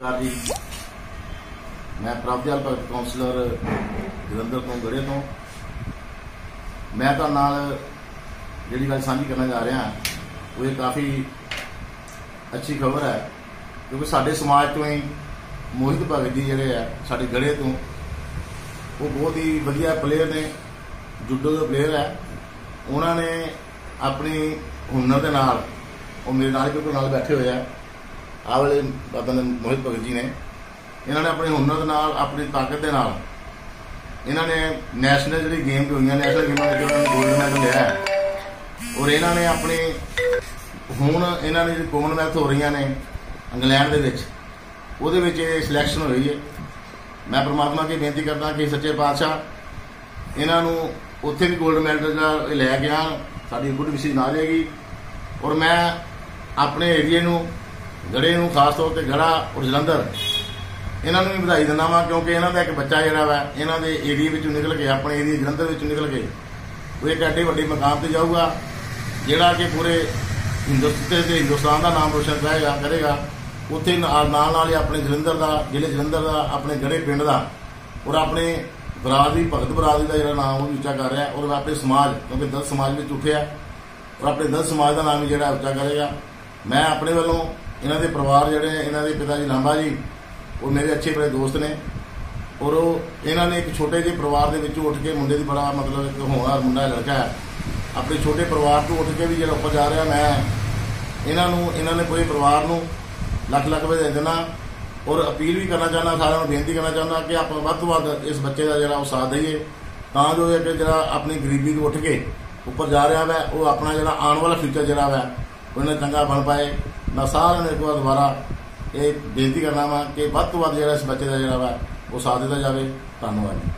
Sir ਜੀ ਮੈਂ ਪ੍ਰਭਜਲ ਭਗਤ councillor Jalandhar ਤੋਂ ਗੜੇ ਤੋਂ। ਮੈਂ ਤਾਂ ਨਾਲ ਜਿਹੜੀ ਗੱਲ ਸਾਂਝੀ ਕਰਨ ਜਾ ਰਿਹਾ, ਉਹ ਇਹ ਕਾਫੀ ਅੱਛੀ ਖਬਰ ਹੈ, ਕਿਉਂਕਿ ਸਾਡੇ ਸਮਾਜ ਤੋਂ ਹੀ ਮੋਹਿਤ ਭਗਤ ਜੀ ਜਿਹੜੇ ਆ, ਸਾਡੇ ਗੜੇ ਤੋਂ, ਉਹ ਬਹੁਤ ਹੀ ਵਧੀਆ ਪਲੇਅਰ ਨੇ, ਜੁੱਡੋ ਦੇ ਪਲੇਅਰ ਹੈ। ਉਹਨਾਂ ਨੇ ਆਪਣੀ ਹੁਨਰ ਦੇ ਨਾਲ, ਉਹ ਮੇਰੇ ਨਾਲ ਕਿਉਂਕਿ ਨਾਲ ਬੈਠੇ ਹੋਏ ਆ। ਆਹ ਵਾਲੇ ਬਾਬਾ ਮੋਹਿਤ ਭਗਤ ਜੀ ਨੇ, ਇਹਨਾਂ ਨੇ ਆਪਣੇ ਹੁਨਰ ਦੇ ਨਾਲ, ਆਪਣੀ ਤਾਕਤ ਦੇ ਨਾਲ ਇਹਨਾਂ ਨੇ ਨੈਸ਼ਨਲ ਜਿਹੜੀ ਗੇਮ ਹੋਈਆਂ ਨੈਸ਼ਨਲ ਗੇਮਾਂ ਵਿੱਚ ਉਹਨਾਂ ਨੇ ਗੋਲਡ ਮੈਡਲ ਲਿਆ ਔਰ ਇਹਨਾਂ ਨੇ ਆਪਣੇ, ਹੁਣ ਇਹਨਾਂ ਨੇ ਜਿਹੜੀ ਕਾਮਨਵੈਲਥ ਹੋ ਰਹੀਆਂ ਨੇ ਇੰਗਲੈਂਡ ਦੇ ਵਿੱਚ, ਉਹਦੇ ਵਿੱਚ ਇਹ ਸਿਲੈਕਸ਼ਨ ਹੋਈ ਹੈ। ਮੈਂ ਪ੍ਰਮਾਤਮਾ ਅੱਗੇ ਬੇਨਤੀ ਕਰਦਾ ਕਿ ਸੱਚੇ ਪਾਤਸ਼ਾਹ ਇਹਨਾਂ ਨੂੰ ਉੱਥੇ ਵੀ 골ਡ ਮੈਡਲ ਦਾ ਇਹ ਲੈ ਗਿਆ ਸਾਡੀ ਗੁੱਡ ਵਿਸ਼ੀ ਨਾ ਰਹੇਗੀ ਔਰ ਮੈਂ ਆਪਣੇ ਏਰੀਏ ਨੂੰ ਗੜੇ ਨੂੰ ਖਾਸ ਤੌਰ ਤੇ ਗੜਾ ਔਰ ਜਲੰਧਰ, ਇਹਨਾਂ ਨੂੰ ਵੀ ਵਧਾਈ ਦਿੰਦਾ ਵਾਂ ਕਿਉਂਕਿ ਇਹਨਾਂ ਦਾ ਇੱਕ ਬੱਚਾ ਜਿਹੜਾ ਵਾ, ਇਹਨਾਂ ਦੇ ਏਰੀਏ ਵਿੱਚੋਂ ਨਿਕਲ ਕੇ, ਆਪਣੇ ਏਰੀਏ ਜਲੰਧਰ ਵਿੱਚੋਂ ਨਿਕਲ ਕੇ, ਉਹ ਇੱਕ ਐਡੇ ਵੱਡੇ ਮਕਾਮ ਤੇ ਜਾਊਗਾ, ਜਿਹੜਾ ਕਿ ਪੂਰੇ ਹਿੰਦੁਸਤਾਨ ਤੇ ਹਿੰਦੁਸਤਾਨ ਦਾ ਨਾਮ ਰੋਸ਼ਨ ਕਰੇਗਾ ਕਰੇਗਾ, ਉੱਥੇ ਨਾਲ ਨਾਲ ਹੀ ਆਪਣੇ ਜਲੰਧਰ ਦਾ, ਜ਼ਿਲ੍ਹੇ ਜਲੰਧਰ ਦਾ, ਆਪਣੇ ਗੜੇ ਪਿੰਡ ਦਾ, ਔਰ ਆਪਣੇ ਬਰਾਦਰੀ ਭਗਤ ਬਰਾਦਰੀ ਦਾ ਜਿਹੜਾ ਨਾਮ ਉਹ ਵੀ ਉੱਚਾ ਕਰ ਰਿਹਾ, ਔਰ ਆਪਣੇ ਸਮਾਜ, ਕਿਉਂਕਿ ਦਸ ਸਮਾਜ ਵਿੱਚ ਉੱਠਿਆ, ਔਰ ਆਪਣੇ ਦਸ ਸਮਾਜ ਦਾ ਨਾਮ ਵੀ ਜਿਹੜਾ ਉੱਚਾ ਕਰੇਗਾ, ਮੈਂ ਆਪਣੇ ਵੱਲੋਂ ਇਹਨਾਂ ਦੇ ਪਰਿਵਾਰ ਜਿਹੜੇ ਇਹਨਾਂ ਦੇ ਪਿਤਾ ਜੀ ਲਾਂਬਾ ਜੀ, ਉਹ ਮੇਰੇ ਅੱਛੇ ਬੜੇ ਦੋਸਤ ਨੇ। ਔਰ ਉਹ ਇਹਨਾਂ ਨੇ ਇੱਕ ਛੋਟੇ ਜਿਹੇ ਪਰਿਵਾਰ ਦੇ ਵਿੱਚੋਂ ਉੱਠ ਕੇ ਮੁੰਡੇ ਦੀ ਬੜਾ ਮਤਲਬ ਇੱਕ ਹੋਣਹਾਰ ਮੁੰਡਾ ਲੜਕਾ ਹੈ। ਆਪਣੇ ਛੋਟੇ ਪਰਿਵਾਰ ਤੋਂ ਉੱਠ ਕੇ ਵੀ ਜਿਹੜਾ ਉੱਪਰ ਜਾ ਰਿਹਾ ਮੈਂ, ਇਹਨਾਂ ਨੂੰ, ਇਹਨਾਂ ਨੇ ਪੂਰੇ ਪਰਿਵਾਰ ਨੂੰ ਲੱਖ ਲੱਖ ਵਧਾਈ ਦੇਣਾ। ਔਰ ਅਪੀਲ ਵੀ ਕਰਨਾ ਚਾਹੁੰਦਾ, ਸਾਰਿਆਂ ਨੂੰ ਬੇਨਤੀ ਕਰਨਾ ਚਾਹੁੰਦਾ ਕਿ ਆਪਾਂ ਵੱਧ ਤੋਂ ਵੱਧ ਇਸ ਬੱਚੇ ਦਾ ਜਿਹੜਾ ਉਹ ਸਾਥ ਦਈਏ। ਤਾਂ ਜੋ ਇਹ ਅੱਗੇ ਜਿਹੜਾ ਆਪਣੀ ਗਰੀਬੀ ਤੋਂ ਉੱਠ ਕੇ ਉੱਪਰ ਜਾ ਰਿਹਾ ਵੈ, ਉਹ ਆਪਣਾ ਜਿਹੜਾ ਆਉਣ ਵਾਲਾ ਫਿਊਚਰ ਜਿਹੜਾ ਵੈ ਉਹਨੇ ਚੰਗਾ ਬਣ ਪਾਏ। ਮੈਂ ਸਾਰਿਆਂ ਨੂੰ ਇੱਕ ਵਾਰ ਦੁਬਾਰਾ ਇਹ ਬੇਨਤੀ ਕਰਨਾ ਵਾ ਕਿ ਵੱਧ ਤੋਂ ਵੱਧ ਜਿਹੜਾ ਇਸ ਬੱਚੇ ਦਾ ਜਿਹੜਾ ਵਾ, ਉਹ ਸਾਥ ਦਿੱਤਾ ਜਾਵੇ। ਧੰਨਵਾਦ ਜੀ।